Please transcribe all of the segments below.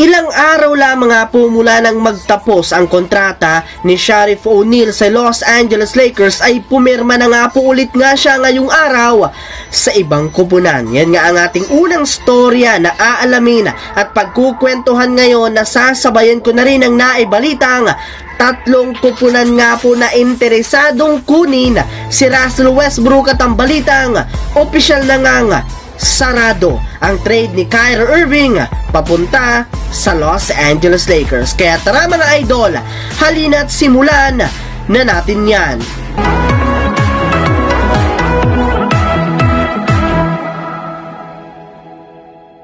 Ilang araw lamang nga po mula nang magtapos ang kontrata ni Sharif O'Neal sa Los Angeles Lakers ay pumirma na nga po ulit nga siya ngayong araw sa ibang kupunan. Yan nga ang ating unang storya na aalamin at pagkukwentuhan ngayon na sasabayan ko na rin ang naibalitang tatlong kupunan nga po na interesadong kunin si Russell Westbrook at ang balitang opisyal na nga sarado ang trade ni Kyrie Irving papunta sa Los Angeles Lakers. Kaya tara mga idol, halina't simulan na natin yan.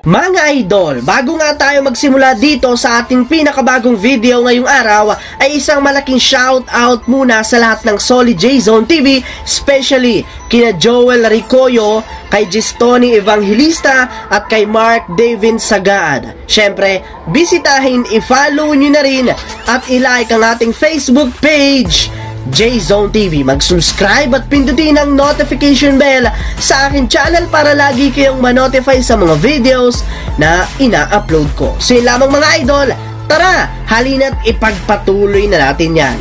Mga idol, bago nga tayo magsimula dito sa ating pinakabagong video ngayong araw, ay isang malaking shout out muna sa lahat ng Solid J Zone TV, especially kina Joel Ricoyo, kay Gistoni Evangelista at kay Mark Davin Sagad. Siyempre, bisitahin, i-follow nyo na rin at i-like ang ating Facebook page J-Zone TV. Mag-subscribe at pindutin ang notification bell sa akin channel para lagi kayong ma-notify sa mga videos na ina-upload ko. So yun lamang mga idol, tara, halina't ipagpatuloy na natin yan.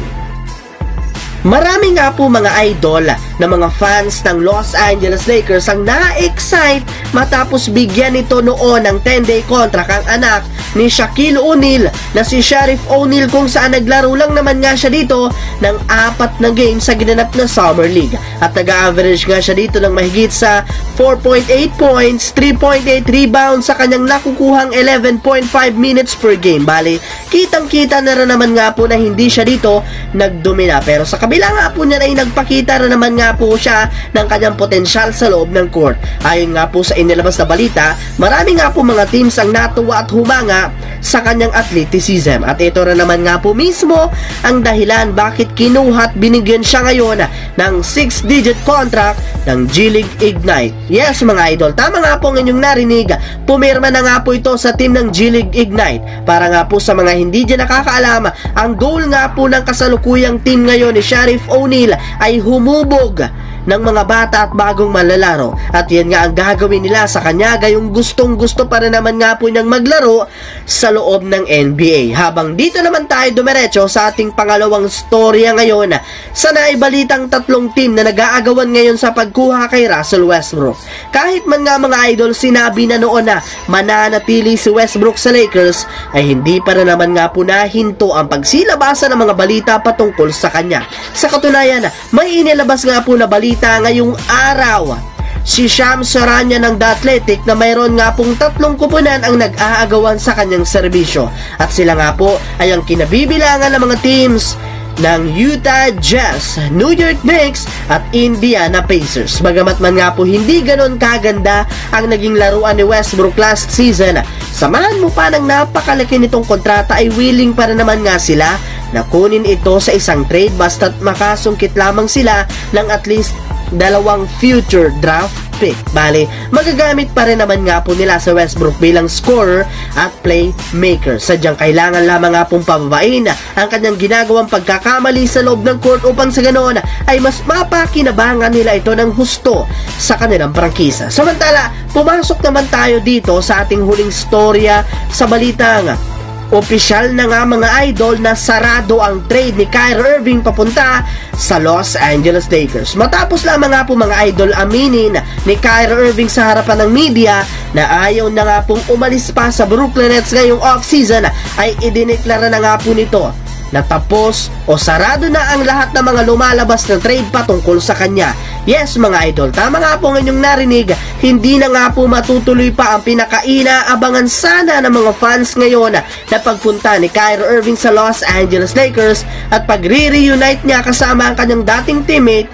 Marami nga po mga idol na mga fans ng Los Angeles Lakers ang na-excite matapos bigyan nito noon ng 10-day contract ang anak ni Shaquille O'Neal na si Sheriff O'Neal kung saan naglaro lang naman nga siya dito ng apat na game sa ginanap na Summer League. At nag-average nga siya dito ng mahigit sa 4.8 points, 3.8 rebounds sa kanyang nakukuhang 11.5 minutes per game. Bali, kitang-kita na rin naman nga po na hindi siya dito nagdomina. Pero sa kabila nga po niya ay nagpakita rin naman nga po siya ng kanyang potensyal sa loob ng court. Ayon nga po sa inilabas na balita, marami nga po mga teams ang natuwa at humanga sa kanyang athleticism. At ito rin naman nga po mismo ang dahilan bakit kinuha at binigyan siya ngayon ng 6-digit contract ng G-League Ignite. Yes mga idol, tama nga po ang inyong narinig, pumirma na nga po ito sa team ng G-League Ignite. Para nga po sa mga hindi dyan nakakaalam, ang goal nga po ng kasalukuyang team ngayon ni Sheriff O'Neal ay humubog ng mga bata at bagong malalaro. At yan nga ang gagawin nila sa kanya gayong gustong gusto pa rin naman nga po niyang maglaro sa loob ng NBA. Habang dito naman tayo dumiretso sa ating pangalawang storya ngayon sa naibalitang tatlong team na nag-aagawan ngayon sa pagkuha kay Russell Westbrook. Kahit man nga mga idol sinabi na noon na mananatili si Westbrook sa Lakers ay hindi pa rin naman nga po nahinto ang pagsilabasa ng mga balita patungkol sa kanya. Sa katunayan, may inilabas nga po na balita balita ngayong araw. Si Sham Saranya ng The Athletic na mayroon nga pong tatlong kupunan ang nag-aagawan sa kanyang serbisyo. At sila nga po ay ang kinabibilangan ng mga teams ng Utah Jazz, New York Knicks at Indiana Pacers. Bagamat man nga po hindi ganon kaganda ang naging laruan ni Westbrook last season, samahan mo pa ng napakalaki nitong kontrata ay willing para naman nga sila na kunin ito sa isang trade basta't makasungkit lamang sila ng at least dalawang future draft pick. Bale, magagamit pa rin naman nga po nila sa Westbrook bilang scorer at playmaker. Sadyang kailangan lamang nga pong pababain ang kanyang ginagawang pagkakamali sa loob ng court upang sa ganoon ay mas mapakinabangan nila ito ng husto sa kanilang prangkisa. Samantala, pumasok naman tayo dito sa ating huling storya sa balitang Opisyal na nga mga idol na sarado ang trade ni Kyrie Irving papunta sa Los Angeles Lakers. Matapos lamang nga po mga idol aminin ni Kyrie Irving sa harapan ng media na ayaw na nga pong umalis pa sa Brooklyn Nets ngayong off-season ay idineklara na nga po nito natapos o sarado na ang lahat ng mga lumalabas na trade patungkol sa kanya. Yes mga idol, tama nga po inyong narinig, hindi na nga po matutuloy pa ang pinakainaabangan sana ng mga fans ngayon na pagpunta ni Kyrie Irving sa Los Angeles Lakers at pagre-reunite niya kasama ang kanyang dating teammate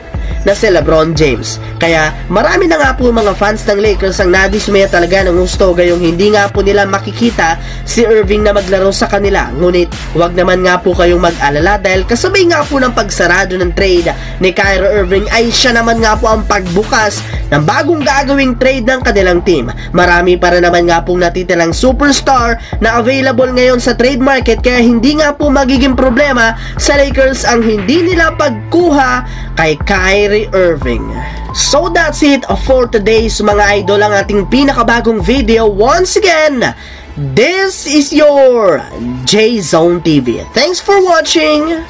na si LeBron James. Kaya marami na nga po mga fans ng Lakers ang nadismaya talaga ng gusto gayong hindi nga po nila makikita si Irving na maglaro sa kanila. Ngunit wag naman nga po kayong mag-alala dahil kasabay nga po ng pagsarado ng trade ni Kyrie Irving ay siya naman nga po ang pagbukas ng bagong gagawing trade ng kanilang team. Marami para naman nga pong natitirang superstar na available ngayon sa trade market kaya hindi nga po magiging problema sa Lakers ang hindi nila pagkuha kay Kyrie Kyrie Irving. So that's it for today's mga idol ang ating pinakabagong video. Once again, This is your J-Zone TV. Thanks for watching!